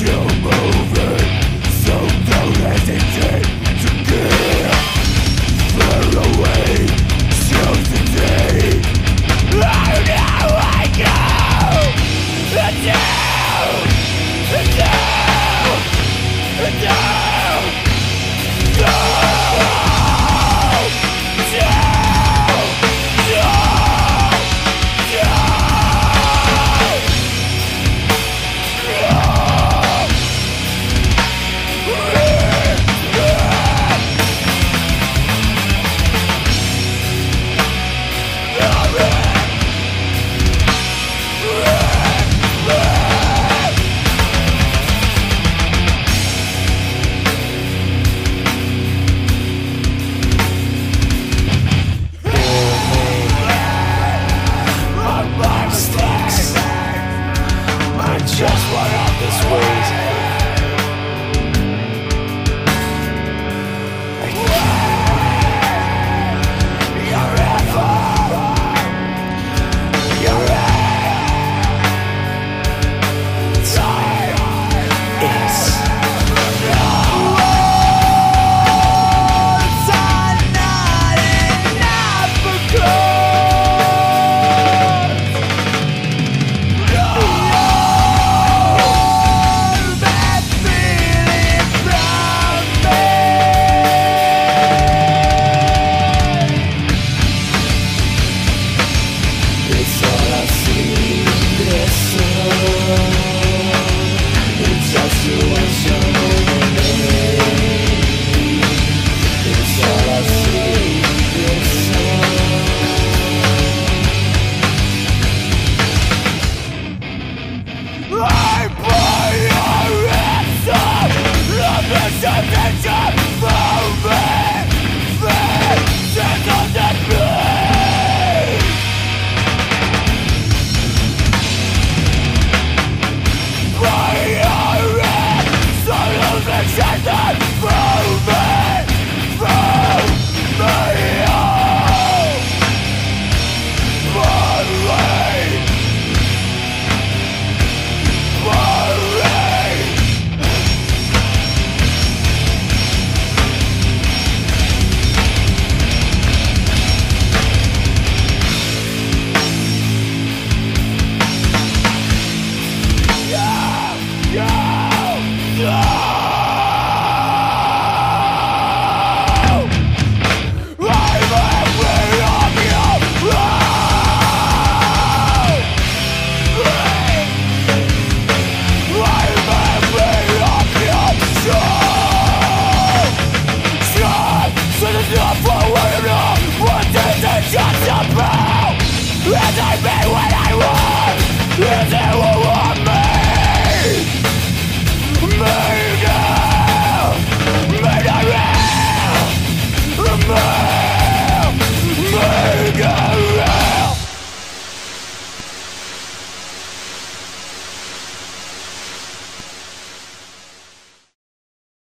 you move